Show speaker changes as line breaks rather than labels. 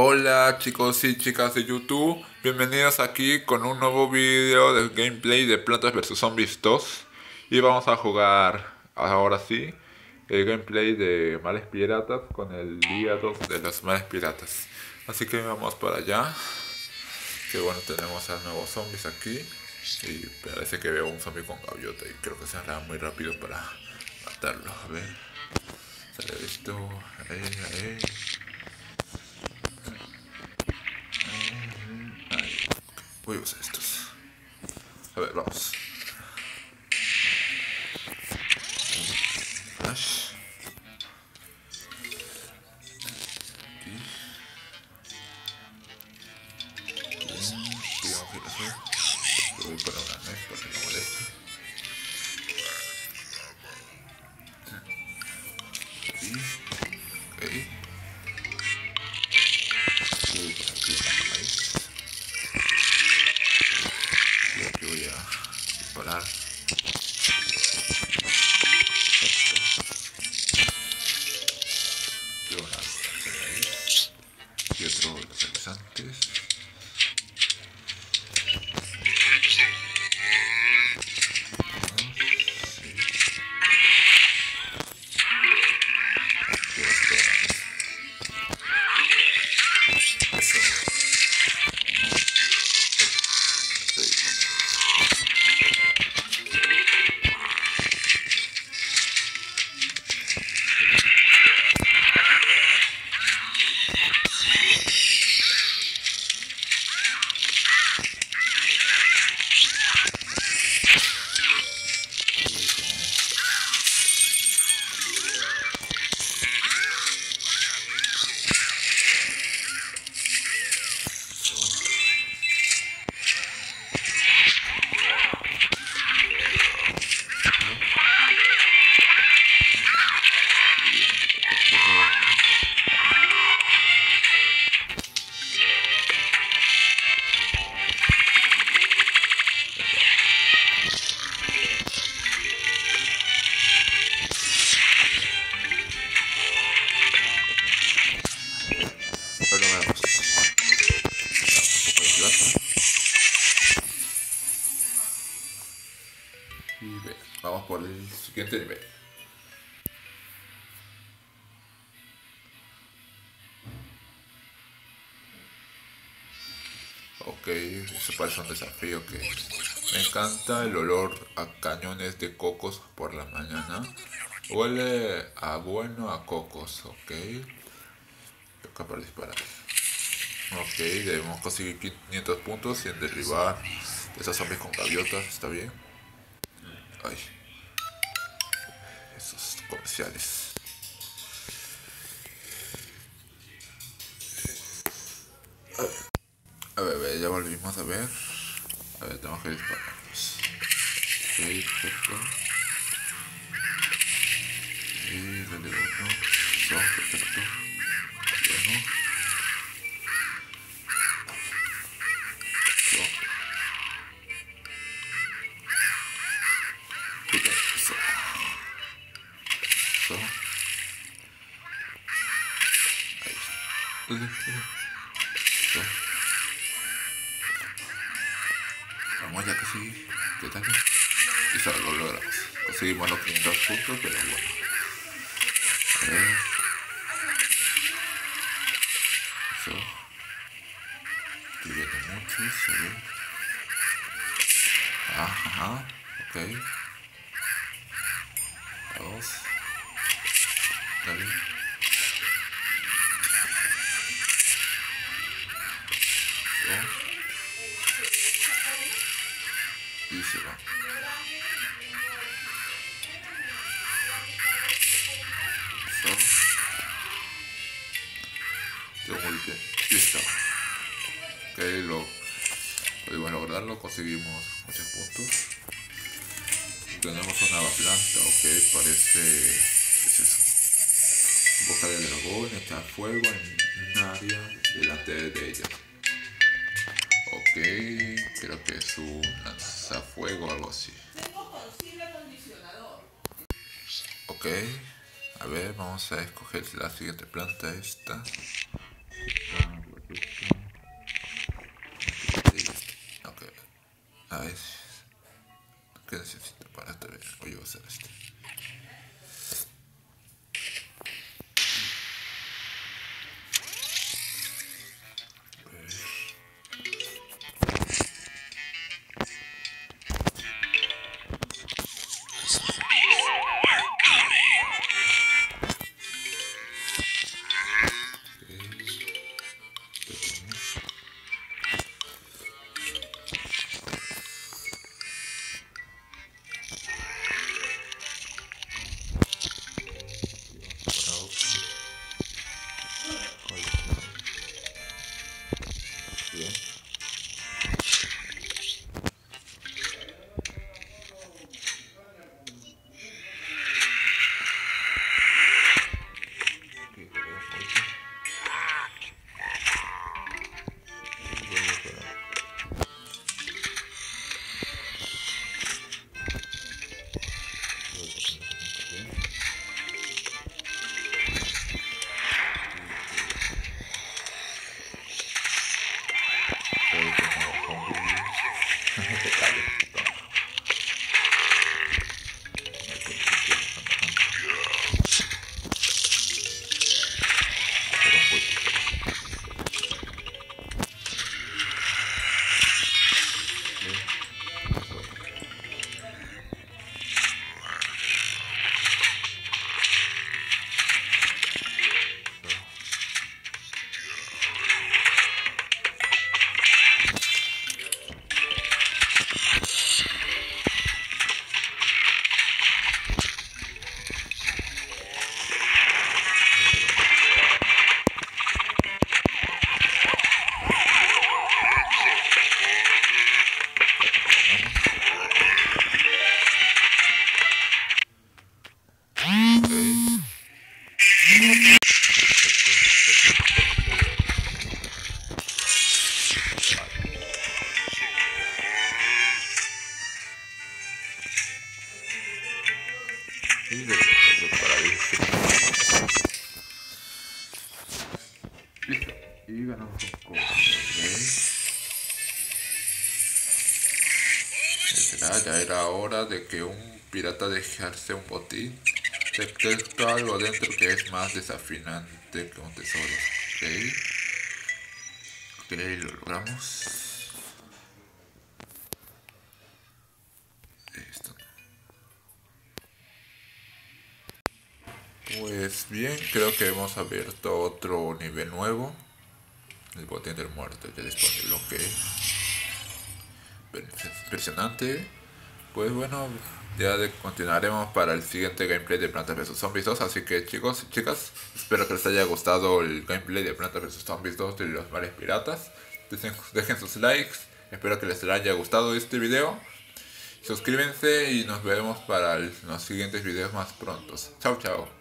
Hola chicos y chicas de YouTube, bienvenidos aquí con un nuevo video de gameplay de Plantas vs Zombies 2 y vamos a jugar ahora sí el gameplay de Males Piratas con el día 2 de los Males Piratas. Así que vamos para allá. Que bueno tenemos a nuevos zombies aquí. Y parece que veo un zombie con gaviota y creo que será muy rápido para matarlo. A ver. Sale esto. Ahí, ahí. Voy a usar estos. A ver, vamos. Flash. Aquí. Bien, cuidado que no Voy para una vez para que no moleste. Disparar. Siguiente nivel. Ok, eso parece un desafío que me encanta el olor a cañones de cocos por la mañana. Huele a bueno a cocos, ok. Toca para disparar. Ok, debemos conseguir 500 puntos sin derribar esos zombies con gaviotas, está bien. Ay. Esos comerciales. A ver, a ver, ya volvimos a ver. A ver, tenemos que disparar. Ok, perfecto. Y dale otro. Son, perfecto. Vamos ya que sí. ¿Qué tal? Y solo lo logramos. Conseguimos los 500 puntos, pero bueno. A ver. Eso. Estoy viendo muchos, a ver. Ajá, ajá, ok. Dos. Dale. Yo muy bien. Listo. Ok, lo pudimos lograrlo, conseguimos muchos puntos. Tenemos una planta, ok, parece... ¿Qué es eso? Boca de dragón, está fuego en un área delante de ella. Ok, creo que es un lanzafuego o algo así.
Tengo concealer acondicionador.
Ok, a ver, vamos a escoger la siguiente planta, esta. Ok, a ver, ¿qué necesito para esta? Voy a usar este. Preparadísimo. Listo. Y ganamos un coche. ok. Será, ya era hora de que un pirata dejase un botín. Detecto algo dentro que es más desafinante que un tesoro. Ok. Ok, lo logramos. Pues bien, creo que hemos abierto otro nivel nuevo. El botín del muerto ya disponible, ok. Impresionante. Pues bueno, ya continuaremos para el siguiente gameplay de Plantas vs Zombies 2. Así que chicos y chicas, espero que les haya gustado el gameplay de Plantas vs Zombies 2 de los mares piratas. Dejen, sus likes. Espero que les haya gustado este video. Suscríbanse y nos vemos para los siguientes videos más prontos. Chao, chao.